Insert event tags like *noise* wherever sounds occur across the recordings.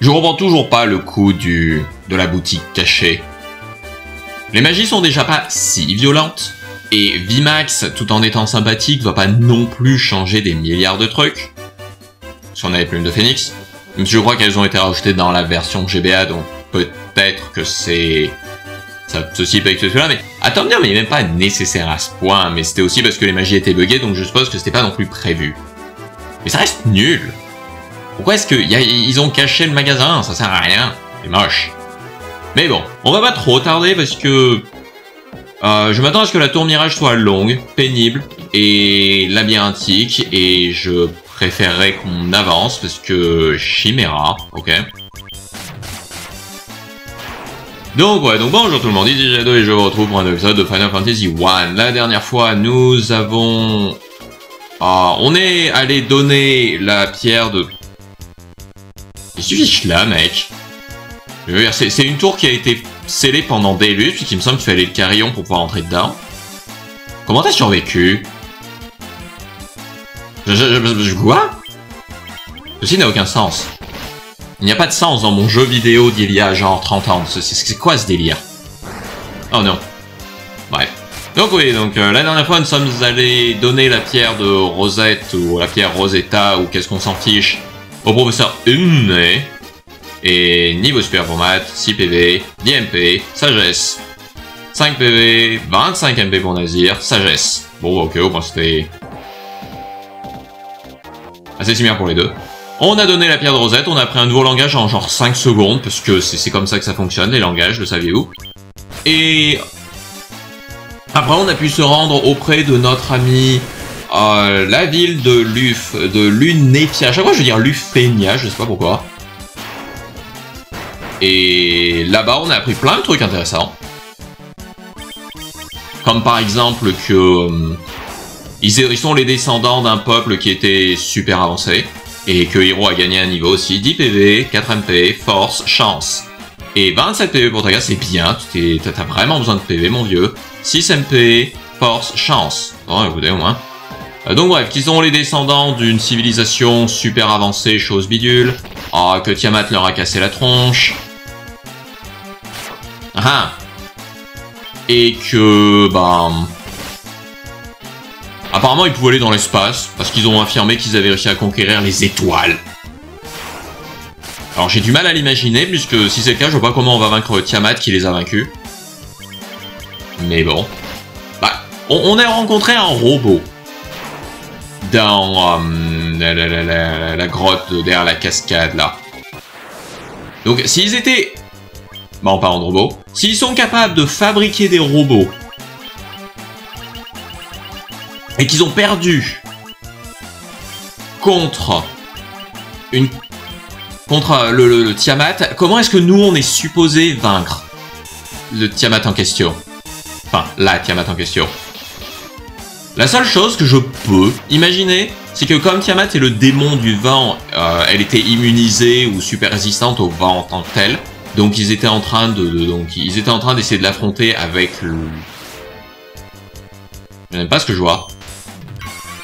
Je comprends toujours pas le coup du de la boutique cachée. Les magies sont déjà pas si violentes, et VMAX, tout en étant sympathique, va pas non plus changer des milliards de trucs. Si on avait plumes de si je crois qu'elles ont été rajoutées dans la version GBA, donc peut-être que c'est... Ça, ceci peut celui-là, mais attends bien, mais il n'est même pas nécessaire à ce point, mais c'était aussi parce que les magies étaient buggées, donc je suppose que c'était pas non plus prévu. Mais ça reste nul Pourquoi est-ce qu'ils ont caché le magasin? Ça sert à rien. C'est moche. Mais bon, on va pas trop tarder parce que euh, je m'attends à ce que la tour mirage soit longue, pénible et labyrinthique et je préférerais qu'on avance parce que Chimera, ok. Donc ouais, donc bonjour tout le monde, ici Jado et je vous retrouve pour un épisode de Final Fantasy 1. La dernière fois, nous avons... Ah, on est allé donner la pierre de... Il là, mec. C'est une tour qui a été scellé pendant des luttes, puisqu'il me semble qu'il fallait le carillon pour pouvoir entrer dedans. Comment t'as survécu? Je, je, je, Quoi? Ceci n'a aucun sens. Il n'y a pas de sens dans mon jeu vidéo d'il y a genre 30 ans. C'est quoi ce délire? Oh non. Bref. Donc oui, donc euh, la dernière fois nous sommes allés donner la pierre de Rosette ou la pierre Rosetta ou qu'est-ce qu'on s'en fiche au professeur Une et niveau super pour maths, 6 PV, 10 MP, sagesse. 5 PV, 25 MP pour Nazir, sagesse. Bon, ok, au moins c'était... Assez similaire pour les deux. On a donné la pierre de Rosette, on a pris un nouveau langage en genre 5 secondes, parce que c'est comme ça que ça fonctionne, les langages, le saviez-vous. Et... Après, on a pu se rendre auprès de notre ami... Euh, la ville de Luf, de Lunefia. À chaque fois, je veux dire Lufenia, je sais pas pourquoi. Et là-bas, on a appris plein de trucs intéressants. Comme par exemple que... Euh, ils, sont les descendants d'un peuple qui était super avancé. Et que Hiro a gagné un niveau aussi. 10 PV, 4 MP, force, chance. Et 27 PV pour ta gars, c'est bien. T'as vraiment besoin de PV, mon vieux. 6 MP, force, chance. Bon, écoutez, au moins. Euh, donc bref, qu'ils sont les descendants d'une civilisation super avancée, chose bidule. Ah, que Tiamat leur a cassé la tronche. Ah Et que, ben... Apparemment, ils pouvaient aller dans l'espace, parce qu'ils ont affirmé qu'ils avaient réussi à conquérir les étoiles. Alors j'ai du mal à l'imaginer, puisque si c'est le cas, je vois pas comment on va vaincre Tiamat qui les a vaincus. Mais bon. Bah, on, a rencontré un robot. Dans euh, la, grotte derrière la cascade, là. Donc, s'ils étaient bah, en parlant de robots, s'ils sont capables de fabriquer des robots et qu'ils ont perdu contre une contre le, Tiamat, comment est-ce que nous on est supposé vaincre le Tiamat en question? Enfin, la Tiamat en question. La seule chose que je peux imaginer, c'est que comme Tiamat est le démon du vent, euh, elle était immunisée ou super résistante au vent en tant que tel, donc ils étaient en train de, donc ils étaient en train d'essayer de l'affronter avec le. Je n'aime pas ce que je vois.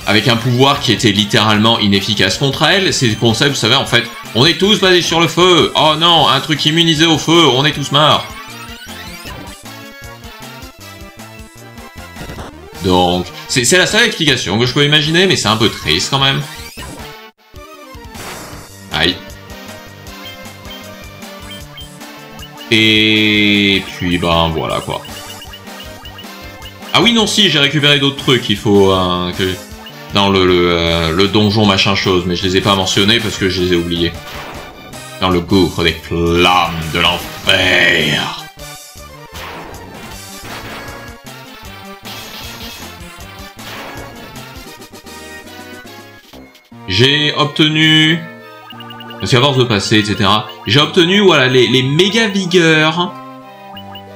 Avec un pouvoir qui était littéralement inefficace contre elle. C'est le concept, vous savez, en fait, on est tous basés sur le feu. Oh non, un truc immunisé au feu, on est tous morts. Donc, c'est la seule explication que je peux imaginer, mais c'est un peu triste quand même. Aïe. Et puis, ben voilà quoi. Ah oui, non, si, j'ai récupéré d'autres trucs, il faut... Dans le, euh, le, donjon machin chose, mais je les ai pas mentionnés parce que je les ai oubliés. Dans le gouffre des flammes de l'enfer. J'ai obtenu parce qu'à force de passer, etc., j'ai obtenu voilà, les, méga vigueurs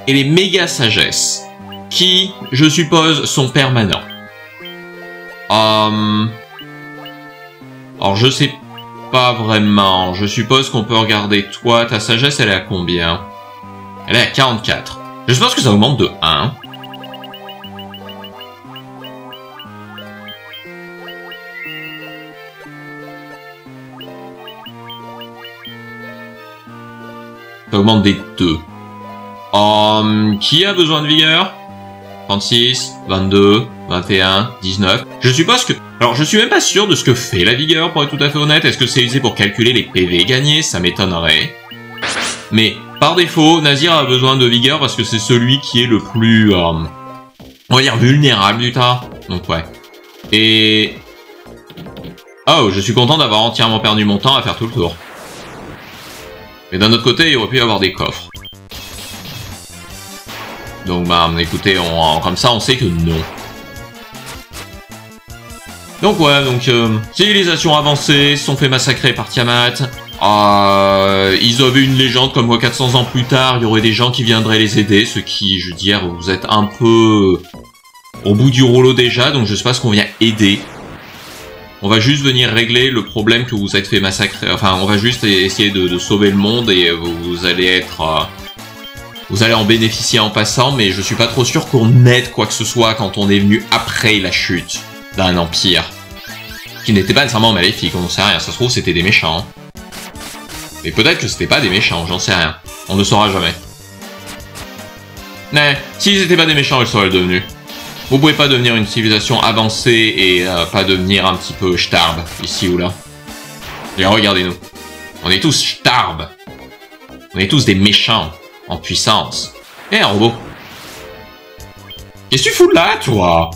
et les méga sagesse, qui, je suppose, sont permanents. Hum... Alors, je sais pas vraiment. Je suppose qu'on peut regarder toi. Ta sagesse, elle est à combien? Elle est à 44. Je suppose que ça augmente de 1. Ça augmente des 2. Hum, qui a besoin de vigueur? 36, 22, 21, 19. Je suis pas que... Alors, je suis même pas sûr de ce que fait la vigueur, pour être tout à fait honnête. Est-ce que c'est usé pour calculer les PV gagnés? Ça m'étonnerait. Mais, par défaut, Nazir a besoin de vigueur parce que c'est celui qui est le plus... Euh, on va dire vulnérable du tas. Donc, ouais. Et... Oh, je suis content d'avoir entièrement perdu mon temps à faire tout le tour. Mais d'un autre côté, il aurait pu y avoir des coffres. Donc bah écoutez, comme ça on sait que non. Donc ouais, donc euh, civilisation avancée, sont fait massacrer par Tiamat. Euh, ils avaient une légende comme quoi 400 ans plus tard, il y aurait des gens qui viendraient les aider, ce qui, je veux dire, vous êtes un peu au bout du rouleau déjà, donc je sais pas ce qu'on vient aider. On va juste venir régler le problème que vous êtes fait massacrer. Enfin, on va juste essayer de, sauver le monde et vous, allez être... Euh, vous allez en bénéficier en passant, mais je suis pas trop sûr qu'on aide quoi que ce soit quand on est venu après la chute d'un empire. Qui n'était pas nécessairement maléfique, on ne sait rien. Ça se trouve, c'était des méchants. Mais peut-être que c'était pas des méchants, j'en sais rien. On ne saura jamais. Mais, s'ils étaient pas des méchants, ils seraient devenus. Vous pouvez pas devenir une civilisation avancée et euh, pas devenir un petit peu starbe, ici ou là. Et regardez-nous. On est tous starbe. On est tous des méchants en puissance. Et un robot. Qu'est-ce que tu fous là, toi?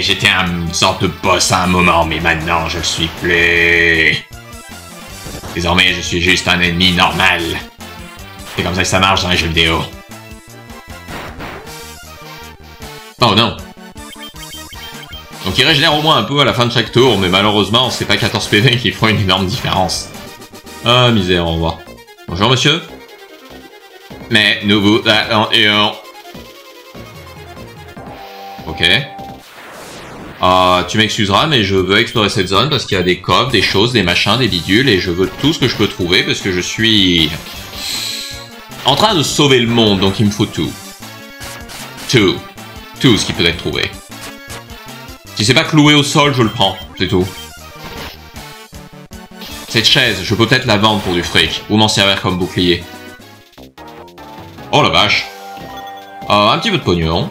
J'étais une sorte de boss à un moment, mais maintenant je suis plus... Désormais, je suis juste un ennemi normal. C'est comme ça que ça marche dans les jeux vidéo. Oh non Donc il régénère au moins un peu à la fin de chaque tour, mais malheureusement, c'est pas 14 PV qui font une énorme différence. Ah, misère, au revoir. Bonjour monsieur. Mais nous vous attendons. Ok. Ah, tu m'excuseras, mais je veux explorer cette zone parce qu'il y a des coffres, des choses, des machins, des bidules, et je veux tout ce que je peux trouver parce que je suis en train de sauver le monde, donc il me faut tout. Tout. Tout ce qui peut être trouvé. Si c'est pas cloué au sol, je le prends, c'est tout. Cette chaise, je peux peut-être la vendre pour du fric, ou m'en servir comme bouclier. Oh la vache. Euh, un petit peu de pognon.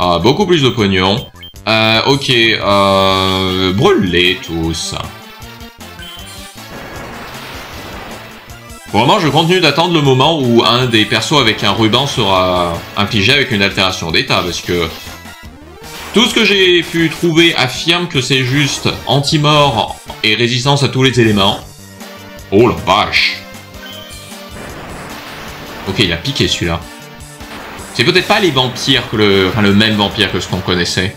Euh, beaucoup plus de pognon. Euh, ok, euh, brûlez tous. Moment, je continue d'attendre le moment où un des persos avec un ruban sera infligé avec une altération d'état, parce que tout ce que j'ai pu trouver affirme que c'est juste anti-mort et résistance à tous les éléments. Oh la vache Ok, il a piqué celui-là. C'est peut-être pas les vampires que le... Enfin, le même vampire que ce qu'on connaissait.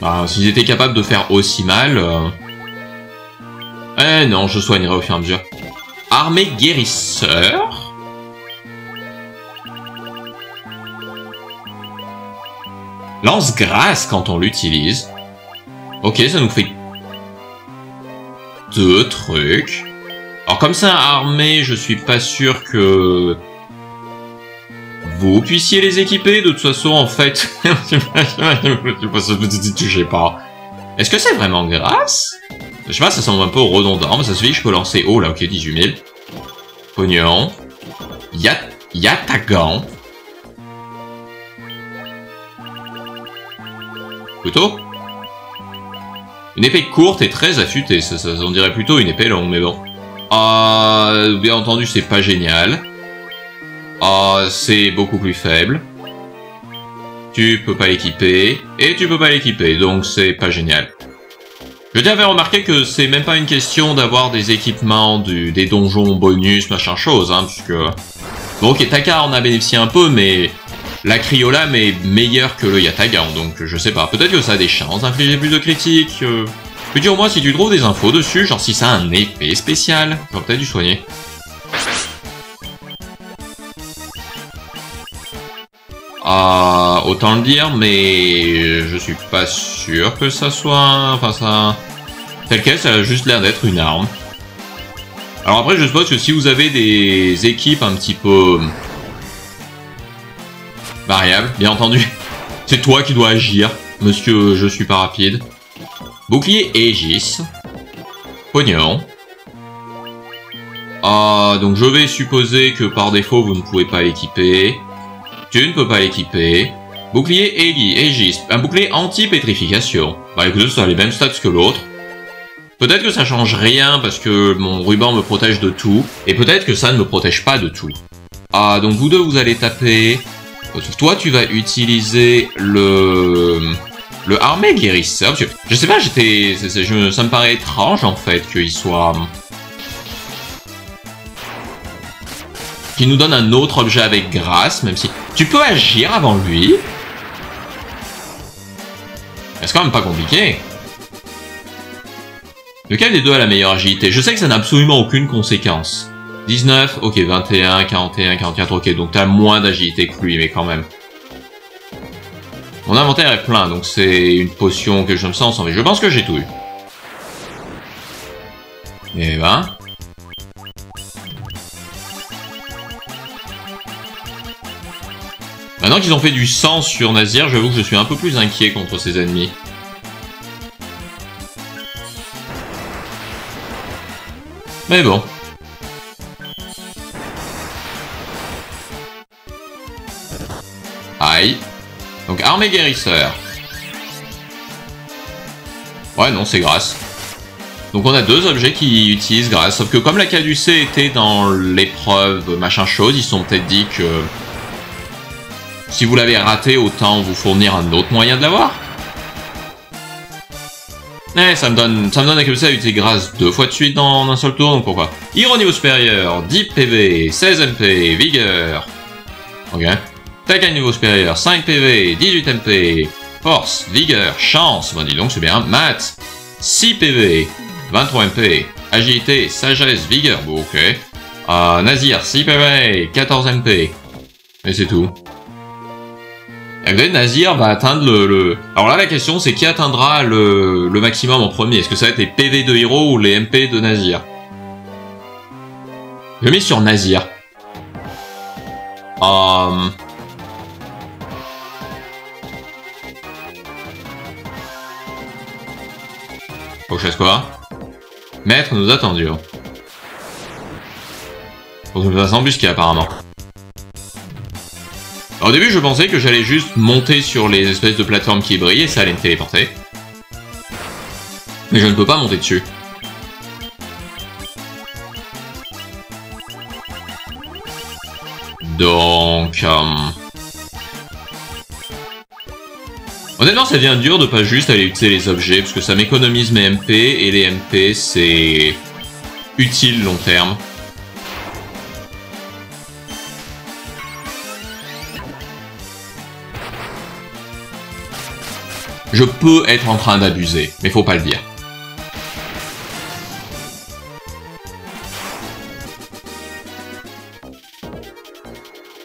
Bah, s'ils étaient capables de faire aussi mal... Euh, eh non, je soignerai au fur et à mesure. Armée guérisseur Lance grâce quand on l'utilise. Ok, ça nous fait deux trucs. Alors comme c'est un armé, je suis pas sûr que vous puissiez les équiper. De toute façon, en fait, je sais pas. Est-ce que c'est vraiment grâce? Je sais pas, ça semble un peu redondant, mais ça suffit, je peux lancer... Oh là, ok, 18 000. Pognon. Yat Yatagan. Plutôt Une épée courte et très affûtée, ça, on dirait plutôt une épée longue, mais bon. Euh, bien entendu, c'est pas génial. Euh, c'est beaucoup plus faible. Tu peux pas l'équiper, et tu peux pas l'équiper, donc c'est pas génial. Je t'avais remarqué que c'est même pas une question d'avoir des équipements, des donjons bonus, machin chose, hein, puisque... Bon ok, Taka en a bénéficié un peu, mais la Cryolame est meilleure que le Yatagan, donc je sais pas. Peut-être que ça a des chances d'infliger plus de critiques. Euh... Puis dis-moi si tu trouves des infos dessus, genre si ça a un effet spécial. J'aurais peut-être dû soigner. Autant le dire, mais je suis pas sûr que ça soit... Enfin, ça... Tel quel, ça a juste l'air d'être une arme. Alors après, je suppose que si vous avez des équipes un petit peu Variable, bien entendu. *laughs* C'est toi qui dois agir, monsieur je suis pas rapide. Bouclier Aegis. Pognon. Ah, donc je vais supposer que par défaut vous ne pouvez pas l'équiper. Tu ne peux pas l'équiper. Bouclier Aiguille, Aegis, un bouclier anti-pétrification. Bah écoutez, ça a les mêmes stats que l'autre. Peut-être que ça change rien parce que mon ruban me protège de tout, et peut-être que ça ne me protège pas de tout. Ah, donc vous deux, vous allez taper... Toi, tu vas utiliser le... Le armée guérisseur, je sais pas, j'étais... Ça me paraît étrange, en fait, qu'il soit... Qu'il nous donne un autre objet avec grâce, même si... Tu peux agir avant lui C'est quand même pas compliqué. Lequel des deux a la meilleure agilité? Je sais que ça n'a absolument aucune conséquence. 19, ok, 21, 41, 44, ok, donc t'as moins d'agilité que lui, mais quand même. Mon inventaire est plein, donc c'est une potion que je me sens sans mais je pense que j'ai tout eu. Eh ben... Maintenant qu'ils ont fait du sang sur Nazir, j'avoue que je suis un peu plus inquiet contre ses ennemis. Mais bon. Aïe. Donc armée guérisseur. Ouais, non, c'est grâce. Donc on a deux objets qui utilisent grâce, sauf que comme la caducée était dans l'épreuve machin chose, ils sont peut-être dit que si vous l'avez raté, autant vous fournir un autre moyen de l'avoir. Eh, ça me donne, ça me donne la capacité à utiliser grâce deux fois de suite dans un seul tour, donc pourquoi Ironie au supérieur, 10 PV, 16 MP, vigueur. Ok. Tac à niveau supérieur, 5 PV, 18 MP, force, vigueur, chance, bon dis donc c'est bien, maths, 6 PV, 23 MP, agilité, sagesse, vigueur, bon ok. Euh, Nazir, 6 PV, 14 MP. Et c'est tout. Nazir va atteindre le, Alors là, la question, c'est qui atteindra le, maximum en premier? Est-ce que ça va être les PV de héros ou les MP de Nazir? Je mets sur Nazir. Um... Faut que je quoi? Maître nous attendions. Faut que je me fasse apparemment. Au début, je pensais que j'allais juste monter sur les espèces de plateformes qui brillent et ça allait me téléporter. Mais je ne peux pas monter dessus. Donc... Euh, honnêtement, ça devient dur de pas juste aller utiliser les objets, parce que ça m'économise mes MP, et les MP, c'est utile long terme. Je peux être en train d'abuser, mais faut pas le dire.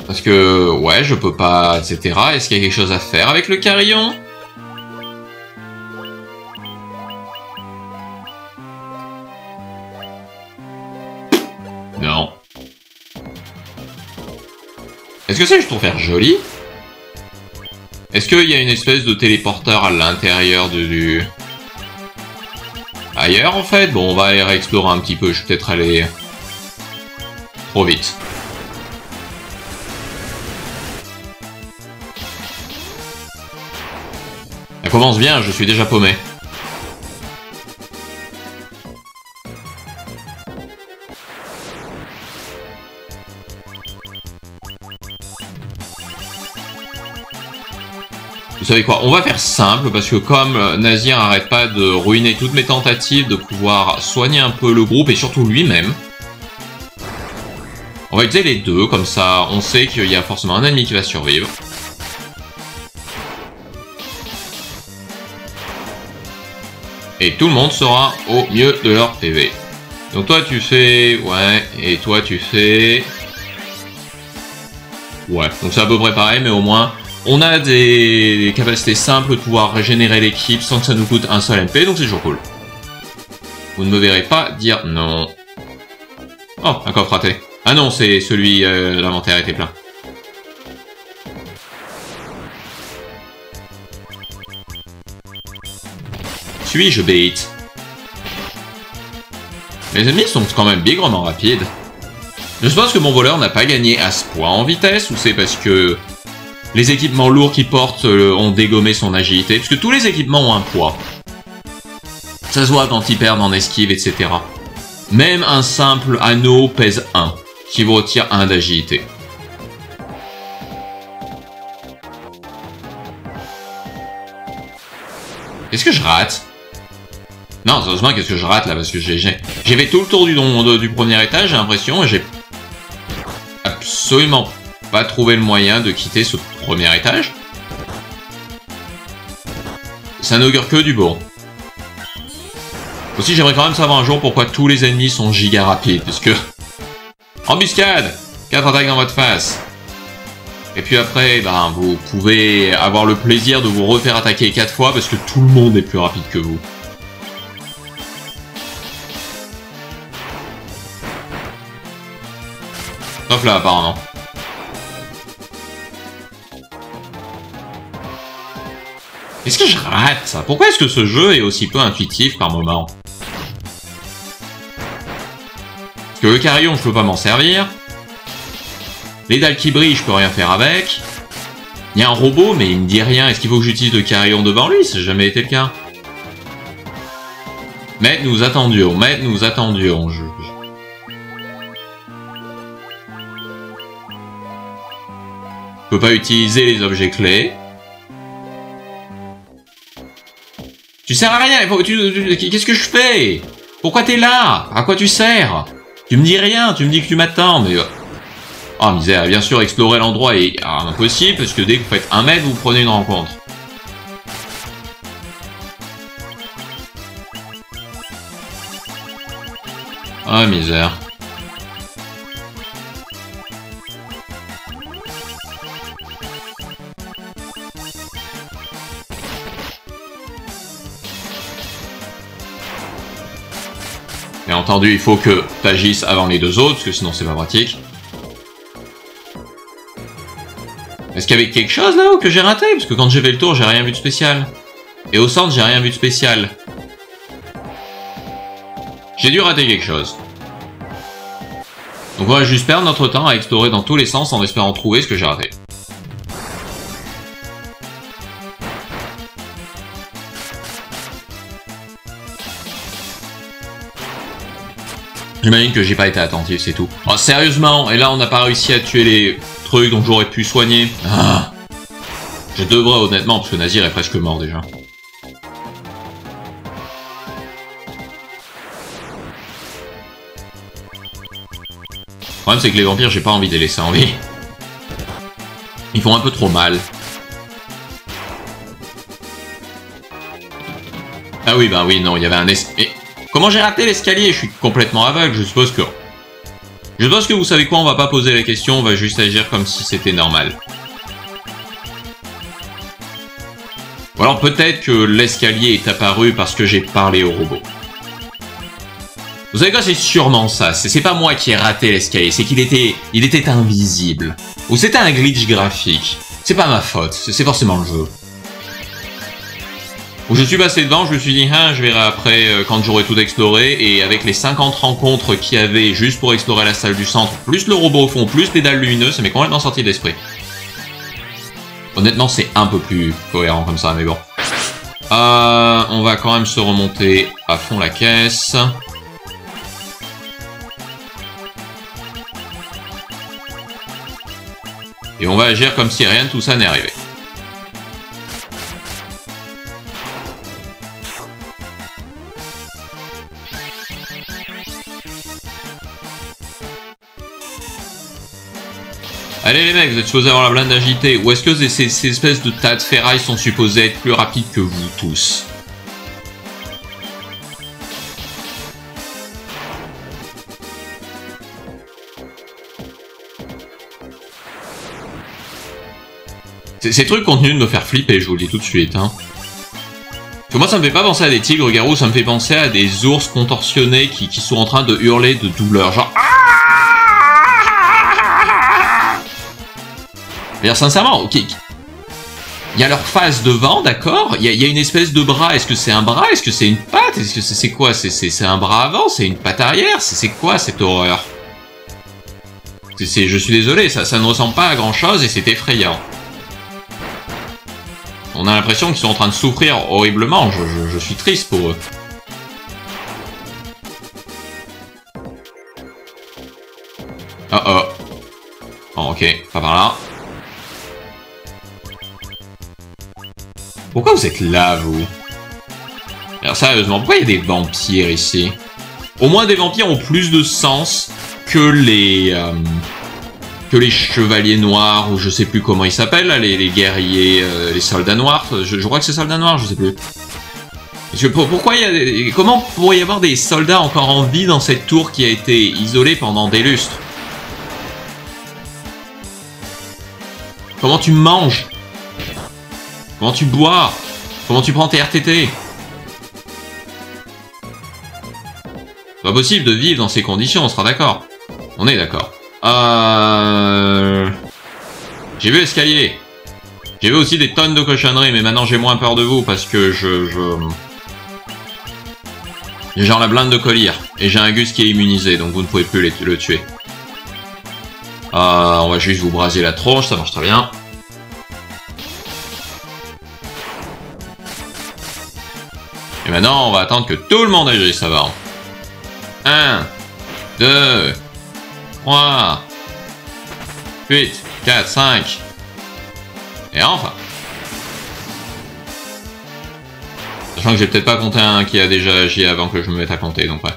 Parce que, ouais, je peux pas, etc. Est-ce qu'il y a quelque chose à faire avec le carillon? Non. Est-ce que c'est juste pour faire joli? Est-ce qu'il y a une espèce de téléporteur à l'intérieur du... Ailleurs, en fait? Bon, on va aller réexplorer un petit peu. Je vais peut-être aller... Trop vite. Ça commence bien, je suis déjà paumé. Vous savez quoi On va faire simple, parce que comme euh, Nazir n'arrête pas de ruiner toutes mes tentatives de pouvoir soigner un peu le groupe, et surtout lui-même, on va utiliser les deux, comme ça on sait qu'il y a forcément un ennemi qui va survivre. Et tout le monde sera au mieux de leur PV. Donc toi tu fais... Ouais, et toi tu fais... Ouais, donc c'est à peu près pareil, mais au moins on a des capacités simples de pouvoir régénérer l'équipe sans que ça nous coûte un seul MP, donc c'est toujours cool. Vous ne me verrez pas dire non. Oh, un coffre raté. Ah non, c'est celui, euh, l'inventaire était plein. Suis-je bait Les ennemis sont quand même bigrement rapides. Je pense que mon voleur n'a pas gagné à ce point en vitesse, ou c'est parce que les équipements lourds qu'il porte euh, ont dégommé son agilité, parce que tous les équipements ont un poids. Ça se voit quand il perd en esquive, etc. Même un simple anneau pèse 1, qui vous retire 1 d'agilité. Qu'est-ce que je rate? Non, sérieusement, qu'est-ce que je rate là Parce que j'ai fait tout le tour du, du premier étage, j'ai l'impression, et j'ai absolument pas trouvé le moyen de quitter ce premier étage. Ça n'augure que du bon. Aussi, j'aimerais quand même savoir un jour pourquoi tous les ennemis sont giga rapides, puisque... *laughs* Embuscade 4 attaques dans votre face. Et puis après, ben, vous pouvez avoir le plaisir de vous refaire attaquer 4 fois parce que tout le monde est plus rapide que vous. Sauf là, apparemment. Est-ce que je rate ça? Pourquoi est-ce que ce jeu est aussi peu intuitif par moment? Parce que le carillon, je peux pas m'en servir. Les dalles qui brillent, je peux rien faire avec. Il y a un robot, mais il me dit rien. Est-ce qu'il faut que j'utilise le carillon devant lui? Ça n'a jamais été le cas. Mais nous attendions, mais nous attendions. Je... Je peux pas utiliser les objets clés. Tu sers à rien. Qu'est-ce que je fais? Pourquoi t'es là? À quoi tu sers? Tu me dis rien. Tu me dis que tu m'attends, mais... Euh, Oh misère, bien sûr, explorer l'endroit est impossible, parce que dès que vous faites un mètre, vous prenez une rencontre. Oh misère. Bien entendu, il faut que tu agisses avant les deux autres, parce que sinon c'est pas pratique. Est-ce qu'il y avait quelque chose là-haut que j'ai raté? Parce que quand j'ai fait le tour, j'ai rien vu de spécial. Et au centre, j'ai rien vu de spécial. J'ai dû rater quelque chose. Donc on va juste perdre notre temps à explorer dans tous les sens en espérant trouver ce que j'ai raté. J'imagine que j'ai pas été attentif, c'est tout. Oh, sérieusement, et là on n'a pas réussi à tuer les trucs dont j'aurais pu soigner. Ah. Je devrais honnêtement, parce que Nazir est presque mort déjà. Le problème c'est que les vampires, j'ai pas envie de les laisser en vie. Ils font un peu trop mal. Ah oui, bah oui, non, il y avait un... Es Comment j'ai raté l'escalier? Je suis complètement aveugle, je suppose que... Je suppose que vous savez quoi, on va pas poser la question, on va juste agir comme si c'était normal. Ou alors peut-être que l'escalier est apparu parce que j'ai parlé au robot. Vous savez quoi, c'est sûrement ça. C'est pas moi qui ai raté l'escalier, c'est qu'il était, il était invisible. Ou c'était un glitch graphique. C'est pas ma faute, c'est forcément le jeu. Je suis passé devant, je me suis dit, hein, je verrai après euh, quand j'aurai tout exploré, et avec les 50 rencontres qu'il y avait juste pour explorer la salle du centre, plus le robot au fond, plus les dalles lumineuses, ça m'est complètement sorti d'esprit. Honnêtement, c'est un peu plus cohérent comme ça, mais bon. Euh, on va quand même se remonter à fond la caisse. Et on va agir comme si rien de tout ça n'est arrivé. Allez les mecs, vous êtes supposés avoir la blinde agitée. Ou est-ce que ces, espèces de tas de ferrailles sont supposés être plus rapides que vous tous Ces trucs continuent de me faire flipper, je vous le dis tout de suite. Hein. moi, ça me fait pas penser à des tigres garous, ça me fait penser à des ours contorsionnés qui, sont en train de hurler de douleur. Genre... sincèrement, ok. Il y a leur face devant, d'accord? Il, y, a une espèce de bras. Est-ce que c'est un bras? Est-ce que c'est une patte? Est-ce que c'est quoi? C'est un bras avant? C'est une patte arrière? C'est quoi cette horreur? Je suis désolé, ça, ça ne ressemble pas à grand-chose et c'est effrayant. On a l'impression qu'ils sont en train de souffrir horriblement. Je, suis triste pour eux. Oh oh. oh ok, pas par là. Pourquoi vous êtes là, vous Alors sérieusement, pourquoi il y a des vampires ici Au moins des vampires ont plus de sens que les... Euh, que les chevaliers noirs, ou je sais plus comment ils s'appellent, les, guerriers, euh, les soldats noirs. Je, crois que c'est soldats noirs, je sais plus. Parce que pourquoi il y a comment pourrait y avoir des soldats encore en vie dans cette tour qui a été isolée pendant des lustres Comment tu manges Comment tu bois? Comment tu prends tes RTT Pas possible de vivre dans ces conditions, on sera d'accord. On est d'accord. Euh... J'ai vu l'escalier. J'ai vu aussi des tonnes de cochonneries, mais maintenant j'ai moins peur de vous parce que je... je... J'ai genre la blinde de collier. Et j'ai un Gus qui est immunisé, donc vous ne pouvez plus le tuer. Euh, on va juste vous braser la tronche, ça marche très bien. Et maintenant, on va attendre que tout le monde agisse va. 1, 2, 3, 8, 4, 5. Et enfin. Sachant que j'ai peut-être pas compté un qui a déjà agi avant que je me mette à compter, donc ouais.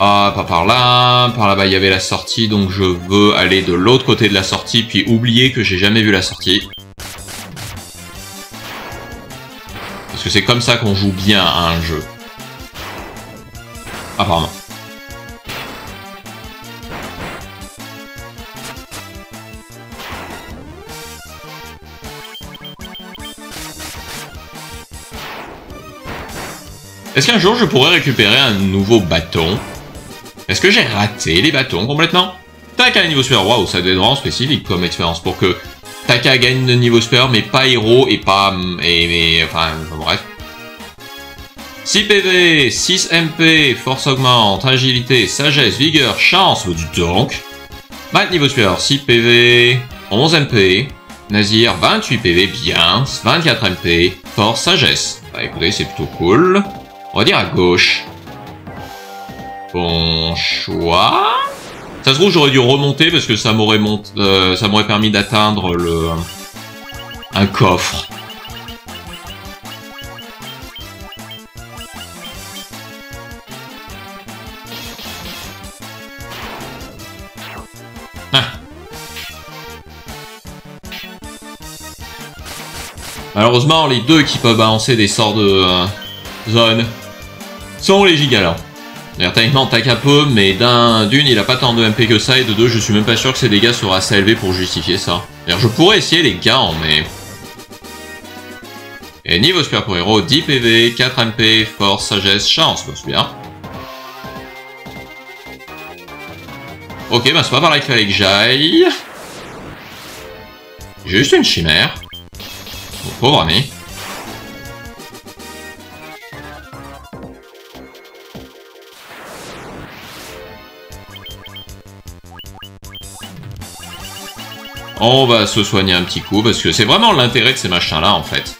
Ah, pas par là. Par là-bas, il y avait la sortie, donc je veux aller de l'autre côté de la sortie, puis oublier que j'ai jamais vu la sortie. Que c'est comme ça qu'on joue bien à un jeu. Apparemment. Est-ce qu'un jour je pourrais récupérer un nouveau bâton? Est-ce que j'ai raté les bâtons complètement? Tac, à un niveau super, waouh, ça doit être vraiment spécifique comme expérience pour que Taka gagne de niveau super, mais pas héros et pas... Et, mais, enfin, bref. 6 PV, 6 MP, force augmente, agilité, sagesse, vigueur, chance, du donc. Mat niveau super, 6 PV, 11 MP, Nazir, 28 PV, bien, 24 MP, force, sagesse. Bah écoutez, c'est plutôt cool. On va dire à gauche. Bon choix. Ça se trouve, j'aurais dû remonter parce que ça m'aurait euh, ça m'aurait permis d'atteindre le un coffre. Ah. Malheureusement, les deux qui peuvent balancer des sorts de euh, zone sont les gigalants. D'ailleurs, techniquement, tac un peu, mais d'un, d'une, il a pas tant de MP que ça, et de deux, je suis même pas sûr que ses dégâts soient assez élevés pour justifier ça. D'ailleurs, je pourrais essayer les gants, mais... Et niveau super pour héros, 10 PV, 4 MP, force, sagesse, chance, c'est bien. Ok, bah c'est pas par là qu'il fallait que j'aille. J'ai juste une chimère. pauvre ami. On va se soigner un petit coup, parce que c'est vraiment l'intérêt de ces machins-là, en fait.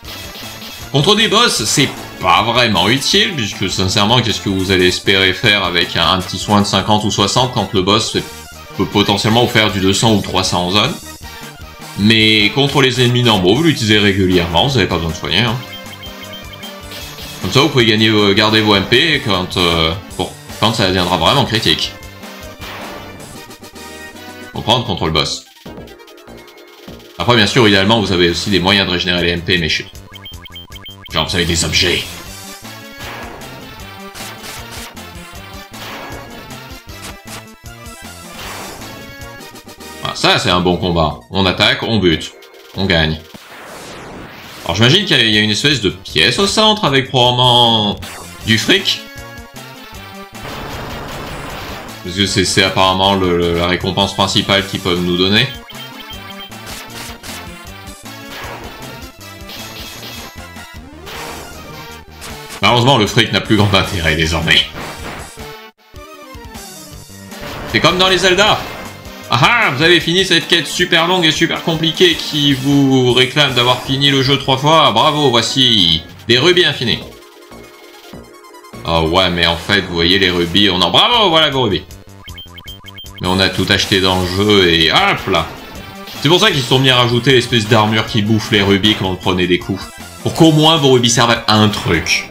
Contre des boss, c'est pas vraiment utile, puisque sincèrement, qu'est-ce que vous allez espérer faire avec un, petit soin de 50 ou 60 quand le boss peut potentiellement vous faire du 200 ou 300 en zone Mais contre les ennemis normaux, vous l'utilisez régulièrement, vous n'avez pas besoin de soigner. Hein. Comme ça, vous pouvez euh, garder vos MP quand, euh, quand ça deviendra vraiment critique. prendre contre le boss. Après, bien sûr, idéalement, vous avez aussi des moyens de régénérer les MP, mais chut. Genre, vous avez des objets. Voilà, ça, c'est un bon combat. On attaque, on bute. On gagne. Alors, j'imagine qu'il y a une espèce de pièce au centre avec probablement du fric. Parce que c'est apparemment la récompense principale qu'ils peuvent nous donner. Le fric n'a plus grand intérêt désormais. C'est comme dans les Zelda Ah ah Vous avez fini cette quête super longue et super compliquée qui vous réclame d'avoir fini le jeu trois fois. Bravo, voici des rubis infinis. Oh ouais, mais en fait, vous voyez les rubis, on en... Bravo, voilà vos rubis. Mais on a tout acheté dans le jeu et hop là. C'est pour ça qu'ils sont mis à rajouter l'espèce d'armure qui bouffe les rubis quand on prenait des coups. Pour qu'au moins vos rubis servent à un truc.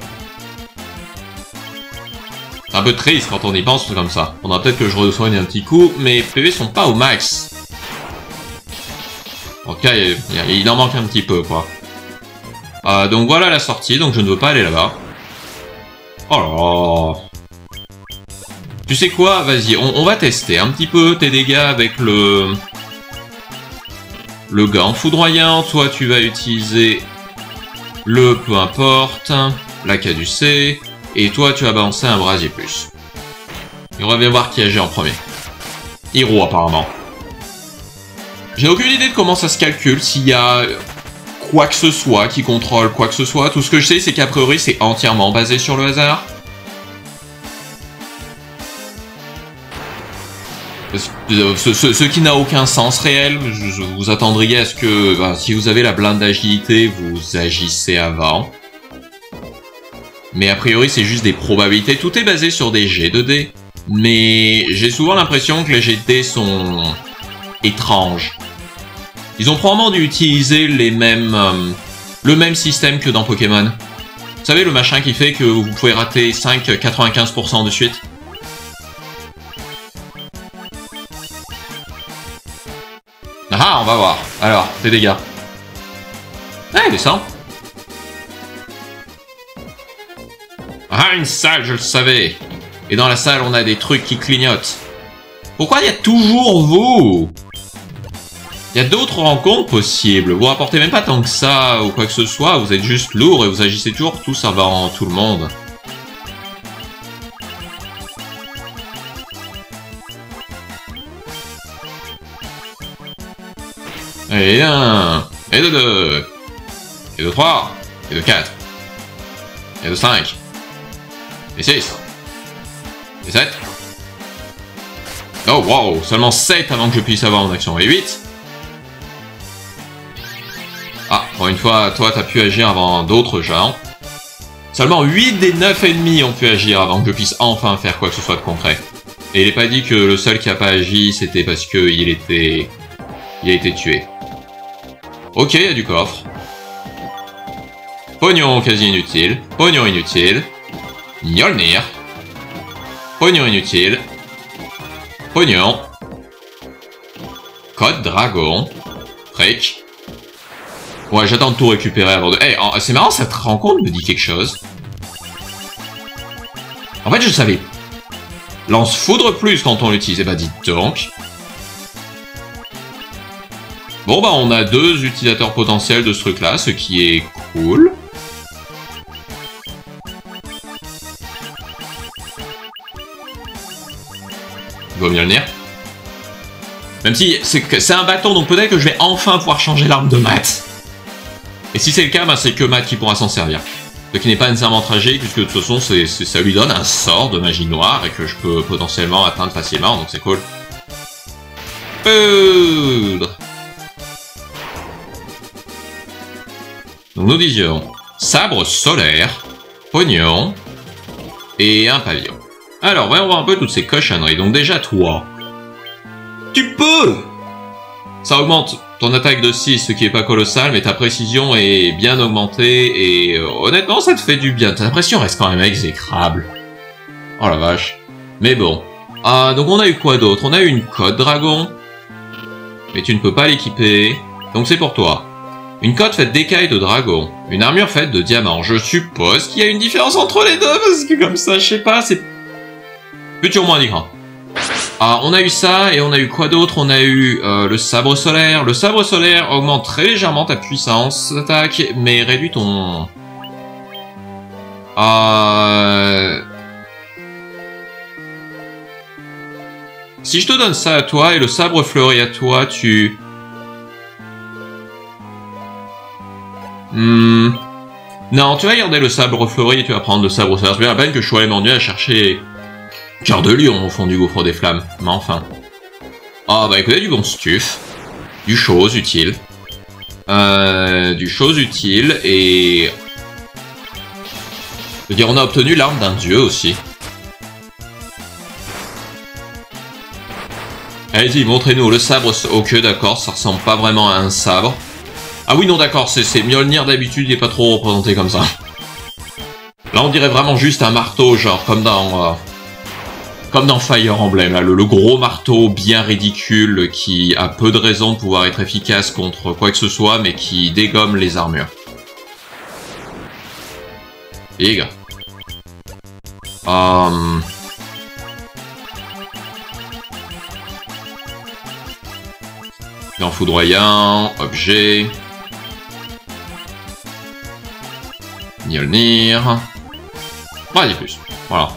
C'est un peu triste quand on y pense comme ça. On peut-être que je resoigne un petit coup, mais PV sont pas au max. Cas, il, en manque un petit peu, quoi. Euh, donc voilà la sortie, donc je ne veux pas aller là-bas. Oh là Tu sais quoi Vas-y, on, va tester un petit peu tes dégâts avec le... Le gant foudroyant. Toi, tu vas utiliser le peu importe, la caducée. Et toi, tu vas balancer un brasier plus. Et on va bien voir qui agit en premier. Hiro, apparemment. J'ai aucune idée de comment ça se calcule, s'il y a quoi que ce soit qui contrôle quoi que ce soit. Tout ce que je sais, c'est qu'a priori, c'est entièrement basé sur le hasard. Ce, qui n'a aucun sens réel, vous attendriez à ce que, ben, si vous avez la blinde d'agilité, vous agissez avant. Mais a priori, c'est juste des probabilités. Tout est basé sur des G 2D. Mais j'ai souvent l'impression que les GT sont étranges. Ils ont probablement dû utiliser les mêmes, euh, le même système que dans Pokémon. Vous savez, le machin qui fait que vous pouvez rater 5-95% de suite Ah, on va voir. Alors, tes dégâts. Ah, il descend. Ah, une salle, je le savais. Et dans la salle, on a des trucs qui clignotent. Pourquoi il y a toujours vous? Il y a d'autres rencontres possibles. Vous rapportez même pas tant que ça ou quoi que ce soit. Vous êtes juste lourd et vous agissez toujours tous avant tout le monde. Et un, et de deux, et de trois, et de quatre, et de cinq, et 6. Et 7. Oh, wow Seulement 7 avant que je puisse avoir mon action. Et 8. Ah, pour une fois, toi, t'as pu agir avant d'autres gens. Seulement 8 des 9 ennemis ont pu agir avant que je puisse enfin faire quoi que ce soit de concret. Et il n'est pas dit que le seul qui a pas agi, c'était parce qu'il était... Il a été tué. Ok, il y a du coffre. Pognon quasi inutile. Pognon inutile. Mjolnir. Pognon inutile. Pognon. Code dragon. Frick. Ouais, j'attends de tout récupérer avant de... Eh, c'est marrant, cette rencontre me dit quelque chose. En fait, je savais. Lance foudre plus quand on l'utilise. Eh bah, dites donc. Bon, bah, on a deux utilisateurs potentiels de ce truc-là, ce qui est cool. Mieux le Même si c'est un bâton, donc peut-être que je vais enfin pouvoir changer l'arme de Matt. Et si c'est le cas, bah, c'est que Matt qui pourra s'en servir. Ce qui n'est pas nécessairement tragique, puisque de toute façon, ça lui donne un sort de magie noire et que je peux potentiellement atteindre facilement, donc c'est cool. Donc nous disions sabre solaire, pognon et un pavillon. Alors, voyons voir un peu toutes ces cochonneries. Donc déjà, toi. Tu peux Ça augmente ton attaque de 6, ce qui est pas colossal, mais ta précision est bien augmentée, et euh, honnêtement, ça te fait du bien. Ta pression reste quand même exécrable. Oh la vache. Mais bon. Ah, donc on a eu quoi d'autre? On a eu une code dragon. Mais tu ne peux pas l'équiper. Donc c'est pour toi. Une cote faite d'écailles de dragon. Une armure faite de diamants. Je suppose qu'il y a une différence entre les deux, parce que comme ça, je sais pas, c'est Futur moins d'écran. Ah, on a eu ça, et on a eu quoi d'autre? On a eu euh, le sabre solaire. Le sabre solaire augmente très légèrement ta puissance d'attaque, mais réduit ton... Euh... Si je te donne ça à toi, et le sabre fleuri à toi, tu... Hmm... Non, tu vas garder le sabre fleuri et tu vas prendre le sabre C'est bien la peine que je sois allé m'ennuyer à chercher cœur de lion au fond du gouffre des flammes. Mais enfin. Ah bah écoutez, du bon stuff. Du chose utile. Euh, du chose utile et... Je veux dire, on a obtenu l'arme d'un dieu aussi. Allez-y, montrez-nous. Le sabre, ok, d'accord, ça ressemble pas vraiment à un sabre. Ah oui, non, d'accord, c'est Mjolnir d'habitude, il est pas trop représenté comme ça. Là, on dirait vraiment juste un marteau, genre, comme dans... Euh, comme dans Fire Emblem, là, le, gros marteau bien ridicule qui a peu de raisons de pouvoir être efficace contre quoi que ce soit, mais qui dégomme les armures. Big. Um... foudroyant, objet. Mjolnir. Pas des plus. Voilà.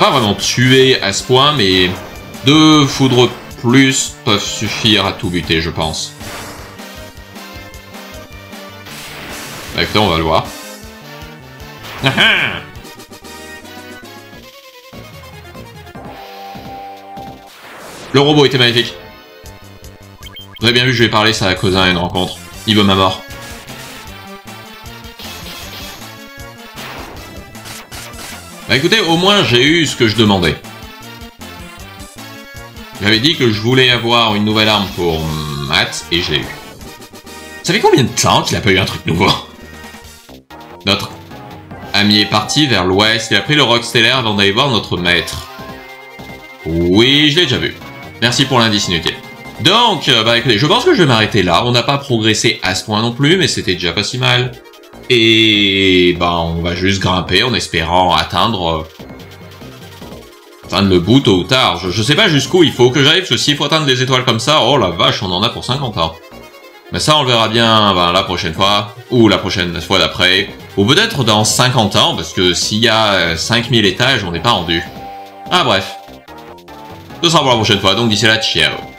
Pas vraiment tué à ce point, mais deux foudres plus peuvent suffire à tout buter, je pense. Bah, écoutez, on va le voir. Ah, ah. Le robot était magnifique. Vous avez bien vu, je vais parler, ça a causé une rencontre. Il veut ma mort. Écoutez, au moins j'ai eu ce que je demandais. J'avais dit que je voulais avoir une nouvelle arme pour Matt, et j'ai eu. Ça fait combien de temps qu'il a pas eu un truc nouveau? Notre ami est parti vers l'ouest, il a pris le roc stellaire avant d'aller voir notre maître. Oui, je l'ai déjà vu. Merci pour l'indice inutile. Donc, euh, bah écoutez, je pense que je vais m'arrêter là. On n'a pas progressé à ce point non plus, mais c'était déjà pas si mal. Et bah on va juste grimper en espérant atteindre... Euh, atteindre le bout tôt ou tard. Je, sais pas jusqu'où il faut que j'aille, parce que s'il faut atteindre des étoiles comme ça, oh la vache, on en a pour 50 ans. Mais ça, on le verra bien ben, la prochaine fois, ou la prochaine fois d'après, ou peut-être dans 50 ans, parce que s'il y a 5000 euh, étages, on n'est pas rendu. Ah bref. Ce sera pour la prochaine fois, donc d'ici là, ciao